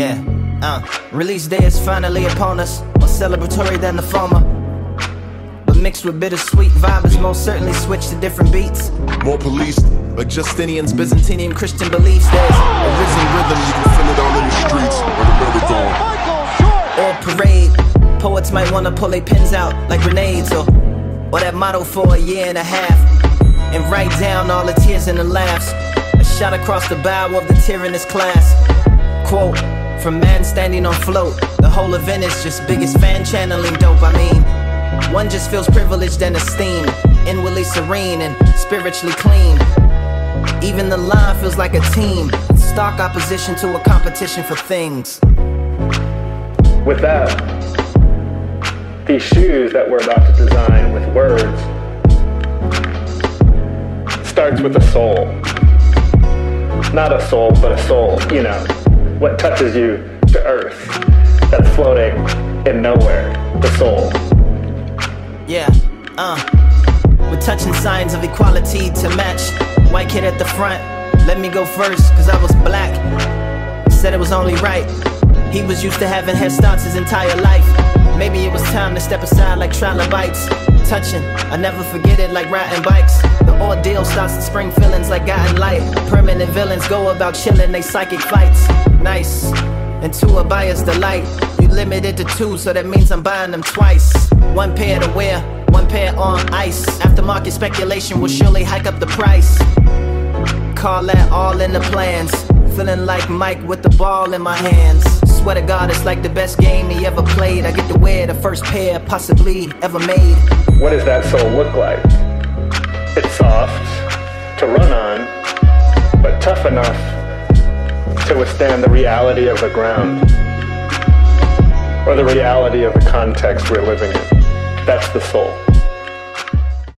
Yeah, uh, release day is finally upon us, more celebratory than the former. But mixed with bittersweet vibes, most certainly switch to different beats. More police, like Justinian's Byzantine Christian beliefs. There's a risen rhythm, you can feel it all in the streets, like a marathon. Or parade, poets might wanna pull their pens out like grenades, or, or that motto for a year and a half. And write down all the tears and the laughs. A shot across the bow of the tyrannous class. Quote, from man standing on float. The whole event is just biggest fan channeling dope. I mean, one just feels privileged and esteemed, inwardly serene and spiritually clean. Even the line feels like a team, stark opposition to a competition for things. With that, these shoes that we're about to design with words starts with a soul. Not a soul, but a soul, you know what touches you to earth that's floating in nowhere, the soul. Yeah, uh. We're touching signs of equality to match. White kid at the front, let me go first, cause I was black. Said it was only right. He was used to having head starts his entire life. Maybe it was time to step aside like trilobites. Touching, I never forget it like riding bikes. Ordeal starts to spring feelings like guiding light. Permanent villains go about chilling they psychic fights nice. And to a buyer's delight, you limited to two, so that means I'm buying them twice. One pair to wear, one pair on ice. Aftermarket speculation will surely hike up the price. Call that all in the plans. Feeling like Mike with the ball in my hands. Swear to God, it's like the best game he ever played. I get to wear the first pair possibly ever made. What does that soul look like? It's soft to run on, but tough enough to withstand the reality of the ground or the reality of the context we're living in. That's the soul.